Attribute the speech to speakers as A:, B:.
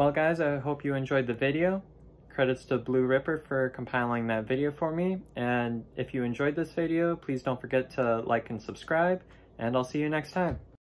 A: Well guys, I hope you enjoyed the video. Credits to Blue Ripper for compiling that video for me. And if you enjoyed this video, please don't forget to like and subscribe, and I'll see you next time.